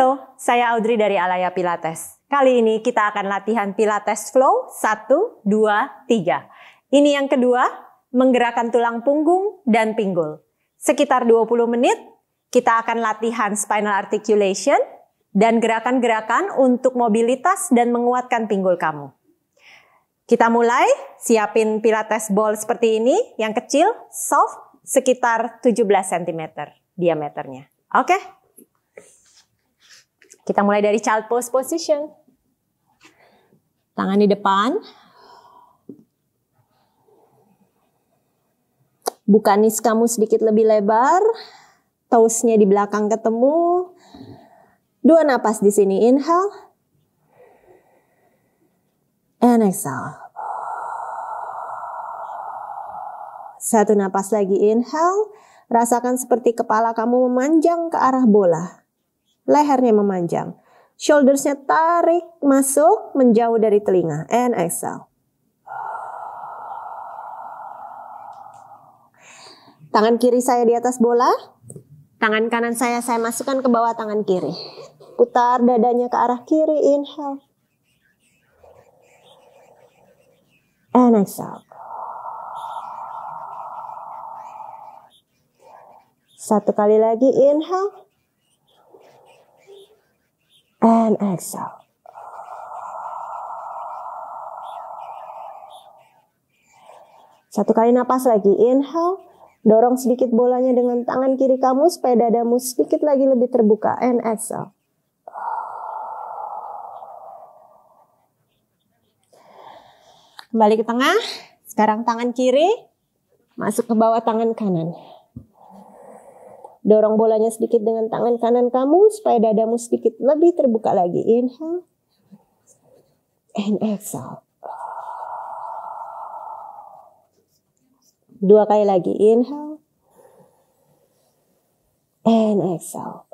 Halo, saya Audrey dari Alaya Pilates. Kali ini kita akan latihan Pilates Flow 1, 2, 3. Ini yang kedua, menggerakkan tulang punggung dan pinggul. Sekitar 20 menit, kita akan latihan spinal articulation dan gerakan-gerakan untuk mobilitas dan menguatkan pinggul kamu. Kita mulai, siapin pilates ball seperti ini, yang kecil, soft, sekitar 17 cm diameternya. Oke? Kita mulai dari child pose position. Tangan di depan. Buka nis kamu sedikit lebih lebar. Toesnya di belakang ketemu. Dua napas di sini. Inhale. And exhale. Satu napas lagi. Inhale. Rasakan seperti kepala kamu memanjang ke arah bola. Lehernya memanjang. Shouldersnya tarik masuk menjauh dari telinga. And exhale. Tangan kiri saya di atas bola. Tangan kanan saya saya masukkan ke bawah tangan kiri. Putar dadanya ke arah kiri. Inhale. And exhale. Satu kali lagi inhale. And exhale. Satu kali napas lagi. Inhale. Dorong sedikit bolanya dengan tangan kiri kamu supaya dadamu sedikit lagi lebih terbuka. And exhale. Kembali ke tengah. Sekarang tangan kiri masuk ke bawah tangan kanan. Dorong bolanya sedikit dengan tangan kanan kamu supaya dadamu sedikit lebih terbuka lagi. Inhale. And exhale. Dua kali lagi. Inhale. And exhale.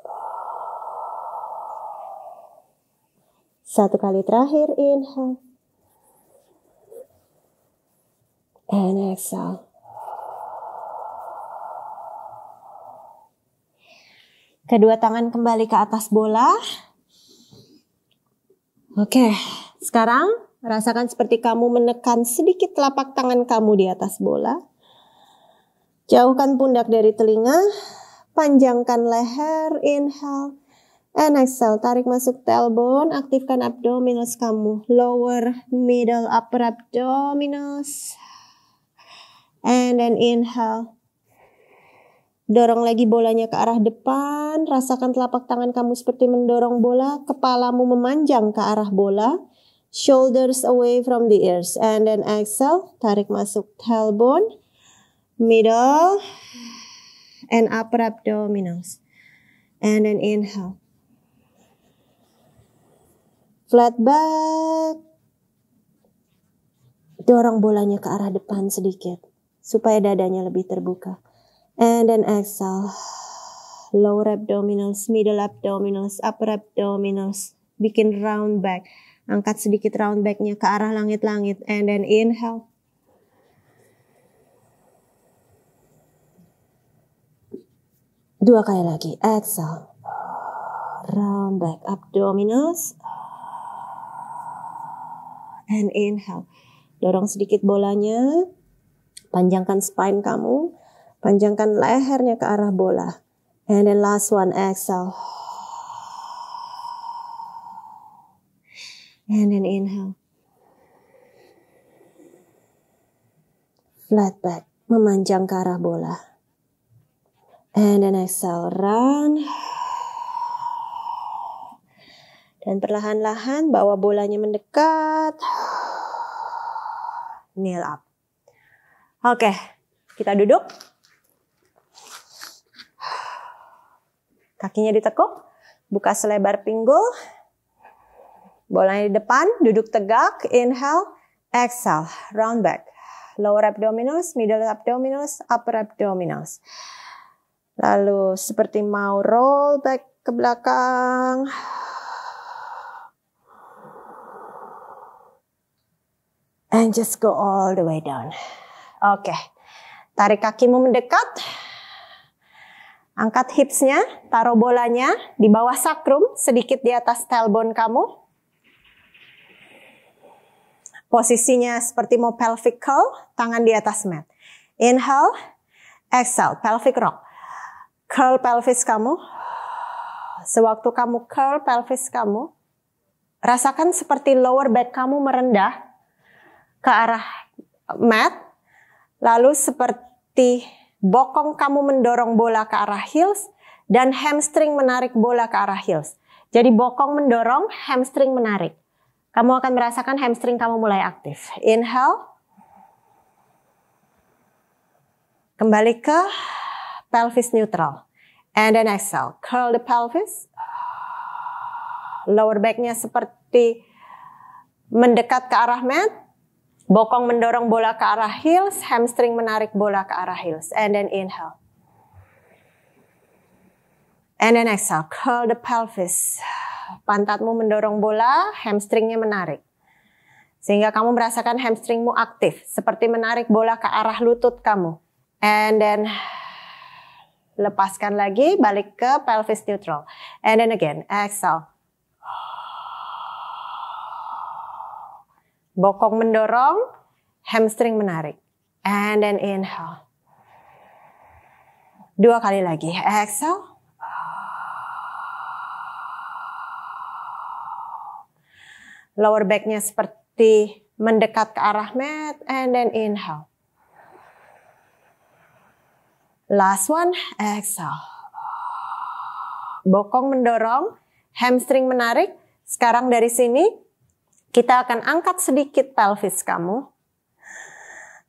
Satu kali terakhir. Inhale. And exhale. Kedua tangan kembali ke atas bola. Oke, sekarang rasakan seperti kamu menekan sedikit telapak tangan kamu di atas bola. Jauhkan pundak dari telinga. Panjangkan leher, inhale. And exhale, tarik masuk tailbone, aktifkan abdominals kamu. Lower, middle, upper abdominals. And then inhale. Dorong lagi bolanya ke arah depan, rasakan telapak tangan kamu seperti mendorong bola, kepalamu memanjang ke arah bola, shoulders away from the ears, and then exhale, tarik masuk tailbone, middle, and upper abdominals, and then inhale. Flat back, dorong bolanya ke arah depan sedikit, supaya dadanya lebih terbuka. And then exhale. Lower abdominals, middle abdominals, upper abdominals. Bikin round back. Angkat sedikit round backnya ke arah langit-langit. And then inhale. Dua kali lagi. Exhale. Round back. Abdominals. And inhale. Dorong sedikit bolanya. Panjangkan spine kamu. Panjangkan lehernya ke arah bola. And then last one, exhale. And then inhale. Flat back, memanjang ke arah bola. And then exhale, run. Dan perlahan-lahan bawa bolanya mendekat. Kneel up. Oke, kita duduk. Kakinya ditekuk, buka selebar pinggul. Bolanya di depan, duduk tegak, inhale, exhale, round back. Lower abdominals, middle abdominals, upper abdominals. Lalu seperti mau roll back ke belakang. And just go all the way down. Oke. Okay. Tarik kakimu mendekat. Angkat hipsnya, taruh bolanya di bawah sakrum, sedikit di atas tailbone kamu. Posisinya seperti mau pelvic curl, tangan di atas mat. Inhale, exhale, pelvic rock. Curl pelvis kamu. Sewaktu kamu curl pelvis kamu, rasakan seperti lower back kamu merendah ke arah mat. Lalu seperti bokong kamu mendorong bola ke arah heels, dan hamstring menarik bola ke arah heels. Jadi bokong mendorong, hamstring menarik. Kamu akan merasakan hamstring kamu mulai aktif. Inhale. Kembali ke pelvis neutral. And then exhale. Curl the pelvis. Lower backnya seperti mendekat ke arah mat. Bokong mendorong bola ke arah heels, hamstring menarik bola ke arah heels. And then inhale. And then exhale, curl the pelvis. Pantatmu mendorong bola, hamstringnya menarik. Sehingga kamu merasakan hamstringmu aktif. Seperti menarik bola ke arah lutut kamu. And then lepaskan lagi, balik ke pelvis neutral. And then again, exhale. Bokong mendorong, hamstring menarik. And then inhale. Dua kali lagi. Exhale. Lower backnya seperti mendekat ke arah mat. And then inhale. Last one. Exhale. Bokong mendorong, hamstring menarik. Sekarang dari sini kita akan angkat sedikit pelvis kamu.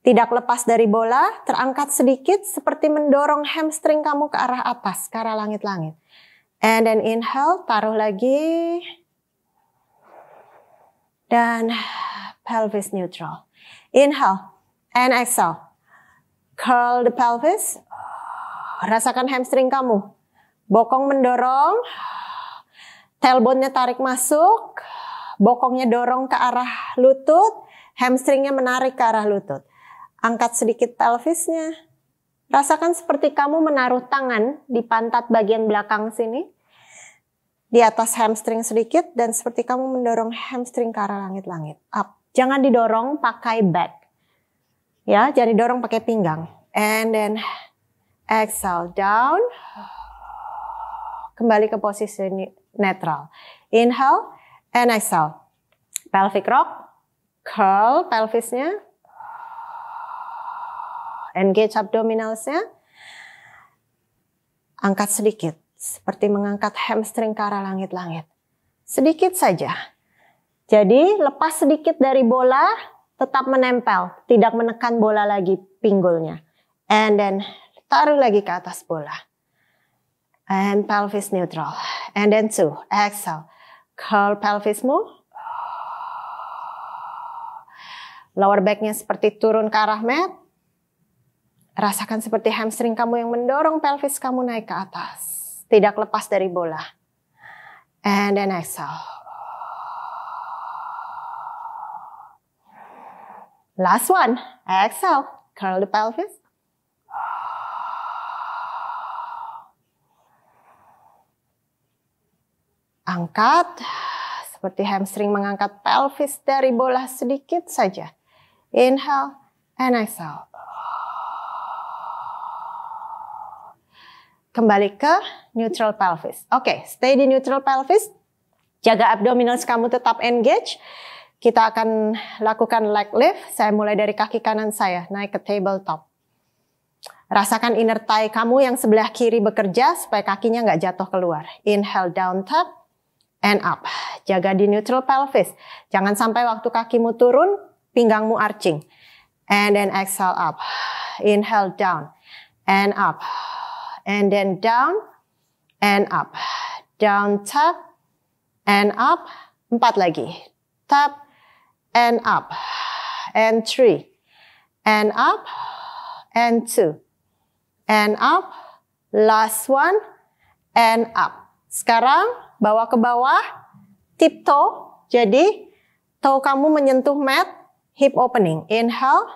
Tidak lepas dari bola, terangkat sedikit seperti mendorong hamstring kamu ke arah atas, ke arah langit-langit. And then inhale, taruh lagi. Dan pelvis neutral. Inhale and exhale. Curl the pelvis. Rasakan hamstring kamu. Bokong mendorong. Tailbone-nya tarik masuk bokongnya dorong ke arah lutut, hamstringnya menarik ke arah lutut. Angkat sedikit pelvisnya. Rasakan seperti kamu menaruh tangan di pantat bagian belakang sini. Di atas hamstring sedikit dan seperti kamu mendorong hamstring ke arah langit-langit. Up. Jangan didorong pakai back. Ya, jangan didorong pakai pinggang. And then exhale down. Kembali ke posisi netral. Inhale and exhale. Pelvic rock, curl pelvisnya, engage abdominalsnya, angkat sedikit, seperti mengangkat hamstring ke arah langit-langit. Sedikit saja. Jadi lepas sedikit dari bola, tetap menempel, tidak menekan bola lagi pinggulnya. And then taruh lagi ke atas bola. And pelvis neutral. And then two, exhale curl pelvismu. Lower backnya seperti turun ke arah mat. Rasakan seperti hamstring kamu yang mendorong pelvis kamu naik ke atas. Tidak lepas dari bola. And then exhale. Last one. Exhale. Curl the pelvis. Angkat, seperti hamstring mengangkat pelvis dari bola sedikit saja. Inhale and exhale. Kembali ke neutral pelvis. Oke, okay, stay di neutral pelvis. Jaga abdominals kamu tetap engage. Kita akan lakukan leg lift. Saya mulai dari kaki kanan saya, naik ke tabletop. Rasakan inner thigh kamu yang sebelah kiri bekerja supaya kakinya nggak jatuh keluar. Inhale down tap and up. Jaga di neutral pelvis. Jangan sampai waktu kakimu turun, pinggangmu arching. And then exhale up. Inhale down and up. And then down and up. Down tap and up. Empat lagi. Tap and up. And three. And up. And two. And up. Last one. And up. Sekarang bawa ke bawah, tiptoe. Jadi toe kamu menyentuh mat, hip opening. Inhale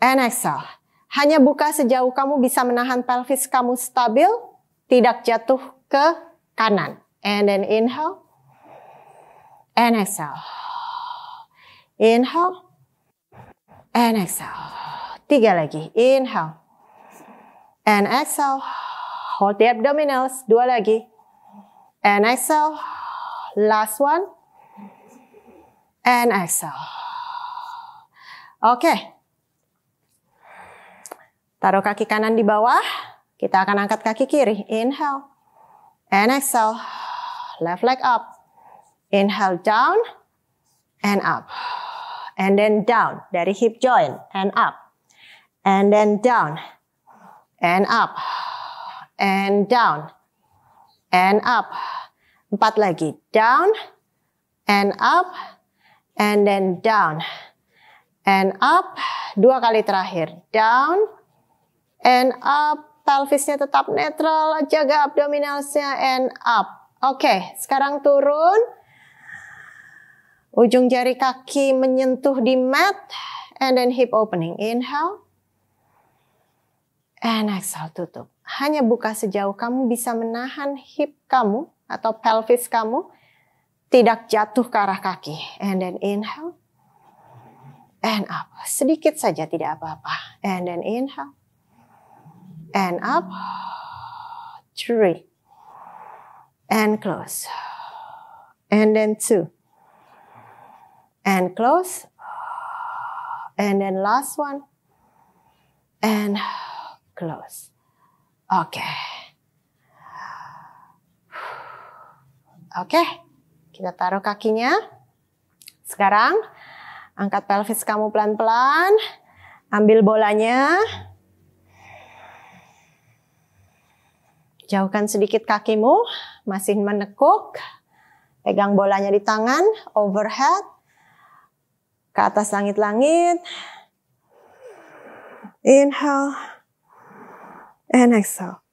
and exhale. Hanya buka sejauh kamu bisa menahan pelvis kamu stabil, tidak jatuh ke kanan. And then inhale. And exhale. Inhale. And exhale. Tiga lagi. Inhale. And exhale. Hold the abdominals. Dua lagi. And exhale. Last one. And exhale. Oke. Okay. Taruh kaki kanan di bawah. Kita akan angkat kaki kiri. Inhale. And exhale. Left leg up. Inhale down. And up. And then down. Dari hip joint. And up. And then down. And up. And down. And up. Empat lagi. Down. And up. And then down and up. Dua kali terakhir. Down and up. Pelvisnya tetap netral. Jaga abdominalsnya and up. Oke, okay, sekarang turun. Ujung jari kaki menyentuh di mat. And then hip opening. Inhale. And exhale, tutup. Hanya buka sejauh kamu bisa menahan hip kamu atau pelvis kamu tidak jatuh ke arah kaki. And then inhale and up. Sedikit saja tidak apa-apa. And then inhale. And up. Three. And close. And then two. And close. And then last one. And close. Oke. Okay. Oke. Okay. Kita taruh kakinya. Sekarang Angkat pelvis kamu pelan-pelan. Ambil bolanya. Jauhkan sedikit kakimu. Masih menekuk. Pegang bolanya di tangan. Overhead. Ke atas langit-langit. Inhale. And exhale.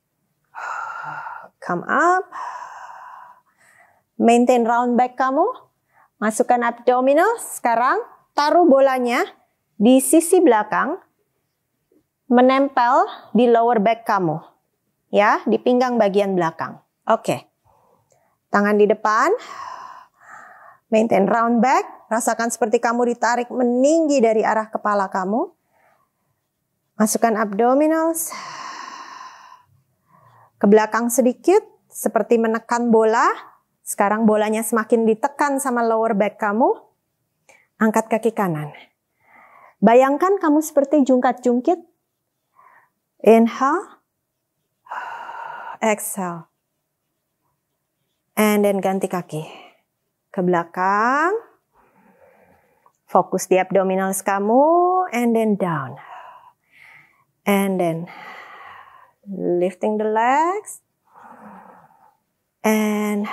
Come up. Maintain round back kamu. Masukkan abdominal. Sekarang taruh bolanya di sisi belakang, menempel di lower back kamu. Ya, di pinggang bagian belakang. Oke. Tangan di depan. Maintain round back. Rasakan seperti kamu ditarik meninggi dari arah kepala kamu. Masukkan abdominals. Ke belakang sedikit, seperti menekan bola. Sekarang bolanya semakin ditekan sama lower back kamu. Angkat kaki kanan. Bayangkan kamu seperti jungkat-jungkit. Inhale. Exhale. And then ganti kaki. Ke belakang. Fokus di abdominals kamu. And then down. And then lifting the legs. And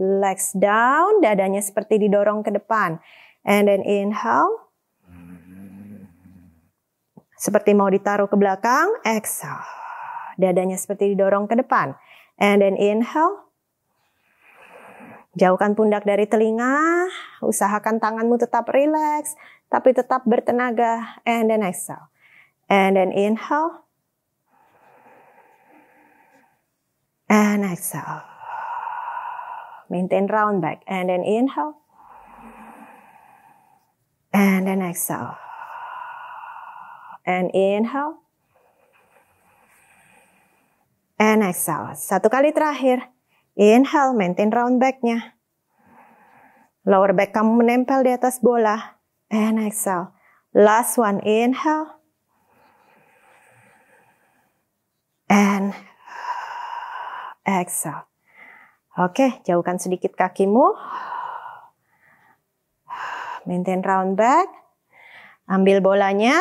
legs down. Dadanya seperti didorong ke depan. And then inhale. Seperti mau ditaruh ke belakang. Exhale. Dadanya seperti didorong ke depan. And then inhale. Jauhkan pundak dari telinga. Usahakan tanganmu tetap rileks. Tapi tetap bertenaga. And then exhale. And then inhale. And exhale. Maintain round back. And then inhale. And then exhale. And inhale. And exhale. Satu kali terakhir. Inhale, maintain round back-nya. Lower back kamu menempel di atas bola. And exhale. Last one, inhale. And exhale. Oke, jauhkan sedikit kakimu. Maintain round back. Ambil bolanya.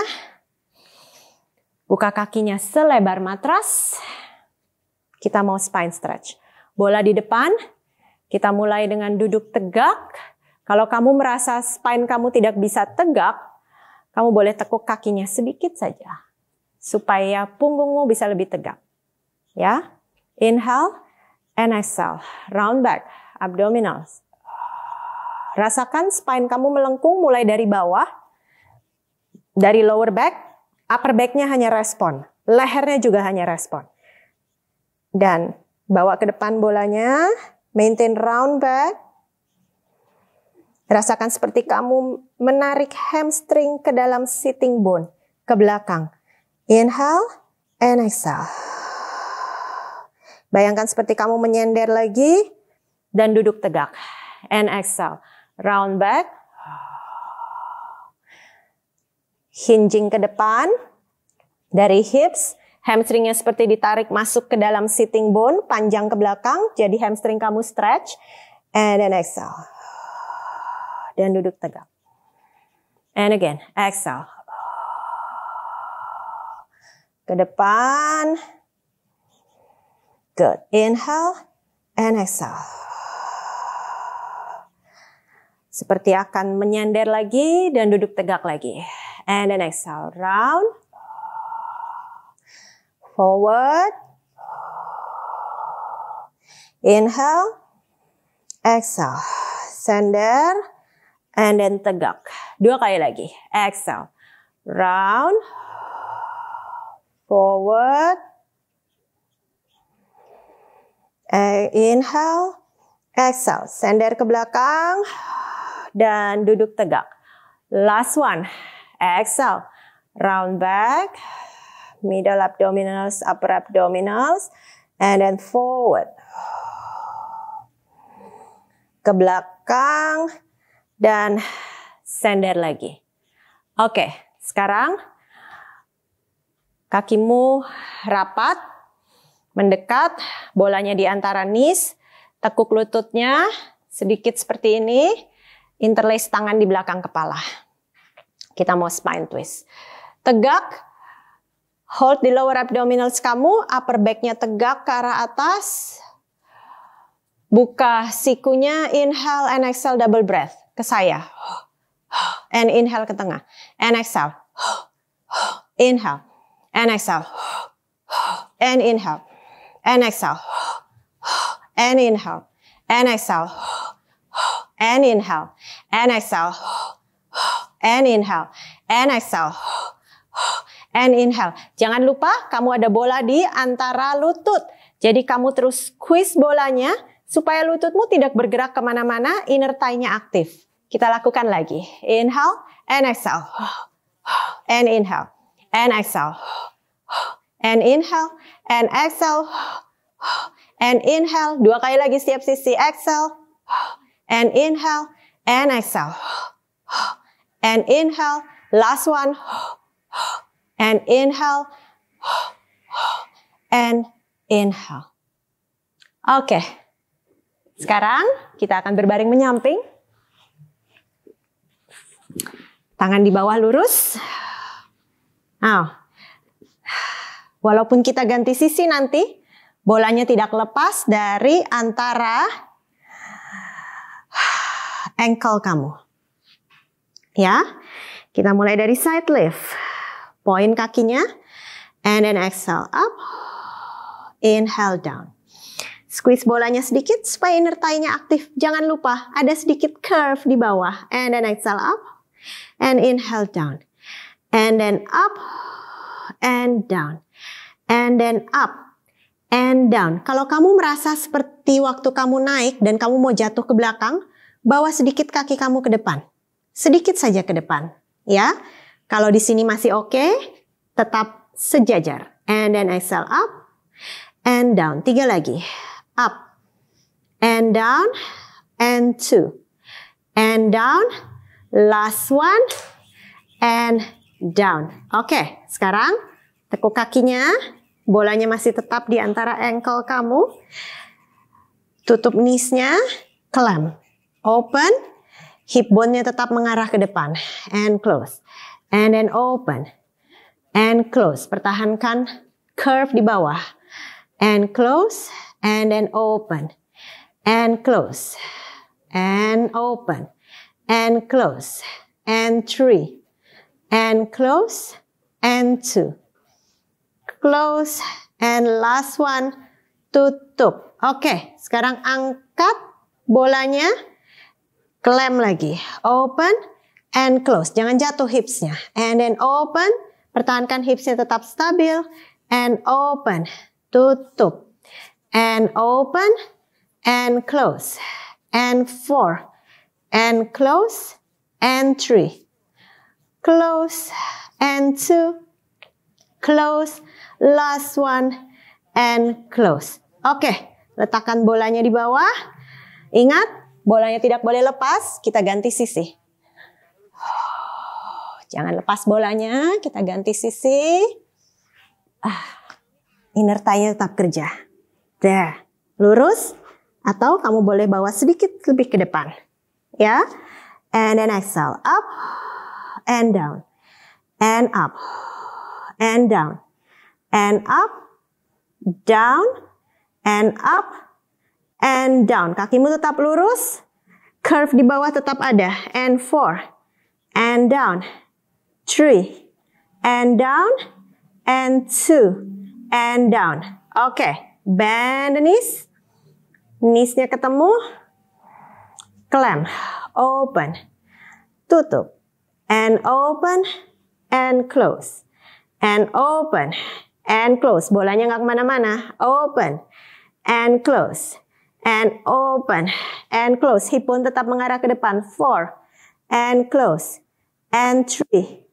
Buka kakinya selebar matras. Kita mau spine stretch. Bola di depan. Kita mulai dengan duduk tegak. Kalau kamu merasa spine kamu tidak bisa tegak, kamu boleh tekuk kakinya sedikit saja. Supaya punggungmu bisa lebih tegak. Ya. Inhale and exhale. Round back. Abdominals. Rasakan spine kamu melengkung mulai dari bawah, dari lower back, Upper backnya hanya respon. Lehernya juga hanya respon. Dan bawa ke depan bolanya. Maintain round back. Rasakan seperti kamu menarik hamstring ke dalam sitting bone. Ke belakang. Inhale and exhale. Bayangkan seperti kamu menyender lagi dan duduk tegak. And exhale. Round back. Hinging ke depan. Dari hips. Hamstringnya seperti ditarik masuk ke dalam sitting bone. Panjang ke belakang. Jadi hamstring kamu stretch. And then exhale. Dan duduk tegak. And again. Exhale. Ke depan. Good. Inhale and exhale. Seperti akan menyender lagi dan duduk tegak lagi. And then exhale. Round. Forward. Inhale. Exhale. Sender. And then tegak. Dua kali lagi. Exhale. Round. Forward. Eh, inhale, exhale, sender ke belakang dan duduk tegak. Last one, exhale, round back, middle abdominals, upper abdominals, and then forward. Ke belakang dan sender lagi. Oke, sekarang kakimu rapat, mendekat, bolanya di antara knees, tekuk lututnya sedikit seperti ini, interlace tangan di belakang kepala. Kita mau spine twist. Tegak, hold di lower abdominals kamu, upper backnya tegak ke arah atas. Buka sikunya, inhale and exhale double breath ke saya. And inhale ke tengah. And exhale. Inhale. And exhale. And inhale and exhale, and inhale, and exhale, and inhale, and exhale, and inhale, and exhale, and inhale. Jangan lupa kamu ada bola di antara lutut. Jadi kamu terus squeeze bolanya supaya lututmu tidak bergerak ke mana-mana, inner thigh-nya aktif. Kita lakukan lagi. Inhale and exhale. And inhale. And exhale. And inhale and exhale. And inhale. Dua kali lagi setiap sisi. Exhale. And inhale. And exhale. And inhale. Last one. And inhale. And inhale. Oke. Okay. Sekarang kita akan berbaring menyamping. Tangan di bawah lurus. Now, Walaupun kita ganti sisi nanti, bolanya tidak lepas dari antara ankle kamu. Ya, kita mulai dari side lift. Point kakinya, and then exhale up, inhale down. Squeeze bolanya sedikit supaya inner thigh-nya aktif. Jangan lupa ada sedikit curve di bawah. And then exhale up, and inhale down. And then up, and down and then up and down. Kalau kamu merasa seperti waktu kamu naik dan kamu mau jatuh ke belakang, bawa sedikit kaki kamu ke depan. Sedikit saja ke depan, ya. Kalau di sini masih oke, okay, tetap sejajar. And then exhale up and down. Tiga lagi. Up and down and two and down. Last one and down. Oke, okay, sekarang tekuk kakinya Bolanya masih tetap di antara ankle kamu. Tutup knees-nya, clamp. Open, hip bone-nya tetap mengarah ke depan. And close. And then open. And close. Pertahankan curve di bawah. And close. And then open. And close. And open. And close. And three. And close. And two close, and last one, tutup. Oke, sekarang angkat bolanya, klaim lagi. Open and close. Jangan jatuh hipsnya. And then open, Pertahankan hipsnya tetap stabil. And open. Tutup. And open. And close. And four. And close. And three. Close. And two. Close. Last one. And close. Oke, letakkan bolanya di bawah. Ingat, bolanya tidak boleh lepas. Kita ganti sisi. Jangan lepas bolanya, kita ganti sisi. Ah, inner thigh tetap kerja. Dah, lurus atau kamu boleh bawa sedikit lebih ke depan. Ya. And then exhale, up and down. And up and down. And up, down, and up, and down. Kakimu tetap lurus. Curve di bawah tetap ada. And four, and down, three, and down, and two, and down. Oke, okay. bend the knees. Kneesnya ketemu. Clamp, open, tutup, and open, and close, and open, and close. Bolanya nggak ke mana-mana. Open, and close, and open, and close. Hip pun tetap mengarah ke depan. Four, and close, and three,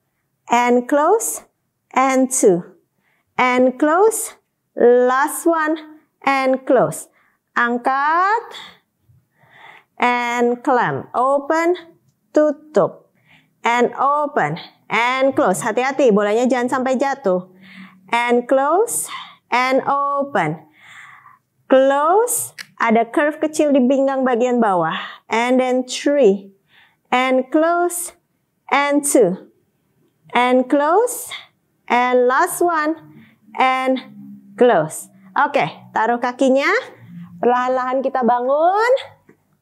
and close, and two, and close, last one, and close. Angkat, and clamp, open, tutup, and open, and close. Hati-hati, bolanya jangan sampai jatuh. And close, and open. Close, ada curve kecil di pinggang bagian bawah. And then three, and close, and two, and close, and last one, and close. Oke, okay, taruh kakinya. Perlahan-lahan kita bangun.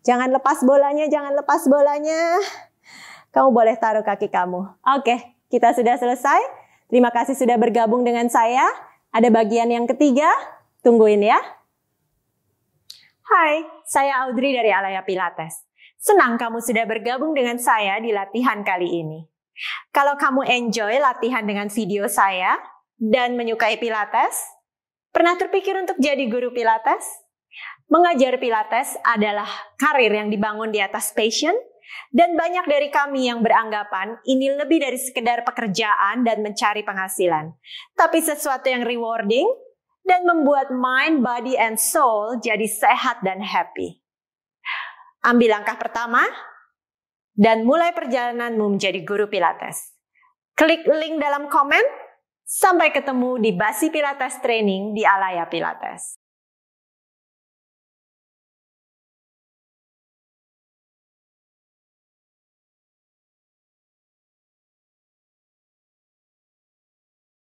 Jangan lepas bolanya, jangan lepas bolanya. Kamu boleh taruh kaki kamu. Oke, okay, kita sudah selesai. Terima kasih sudah bergabung dengan saya. Ada bagian yang ketiga. Tungguin ya. Hai, saya Audrey dari Alaya Pilates. Senang kamu sudah bergabung dengan saya di latihan kali ini. Kalau kamu enjoy latihan dengan video saya dan menyukai Pilates, pernah terpikir untuk jadi guru Pilates? Mengajar Pilates adalah karir yang dibangun di atas passion, dan banyak dari kami yang beranggapan ini lebih dari sekedar pekerjaan dan mencari penghasilan, tapi sesuatu yang rewarding dan membuat mind, body, and soul jadi sehat dan happy. Ambil langkah pertama, dan mulai perjalananmu menjadi guru Pilates. Klik link dalam komen. Sampai ketemu di Basi Pilates Training di Alaya Pilates.